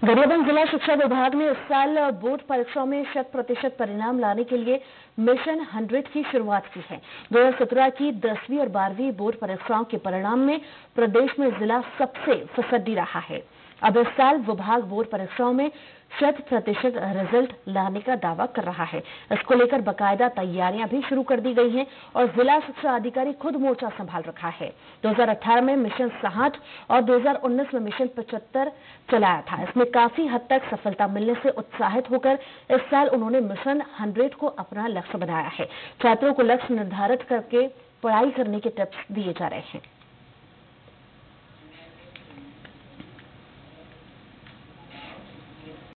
गरियाबंद जिला शिक्षा विभाग ने इस साल बोर्ड परीक्षाओं में शत प्रतिशत परिणाम लाने के लिए मिशन हंड्रेड की शुरुआत की है। दो हज़ार सत्रह की दसवीं और बारहवीं बोर्ड परीक्षाओं के परिणाम में प्रदेश में जिला सबसे फसड्डी रहा है। अब इस साल विभाग बोर्ड परीक्षाओं में शत प्रतिशत रिज़ल्ट लाने का दावा कर रहा है। इसको लेकर बकायदा तैयारियाँ भी शुरू कर दी गई हैं और जिला शिक्षा अधिकारी खुद मोर्चा संभाल रखा है। 2018 में मिशन साठ और 2019 में मिशन पचहत्तर चलाया था। इसमें काफ़ी हद तक सफलता मिलने से उत्साहित होकर इस साल उन्होंने मिशन हंड्रेड को अपना लक्ष्य बनाया है। छात्रों को लक्ष्य निर्धारित करके पढ़ाई करने के टिप्स दिए जा रहे हैं।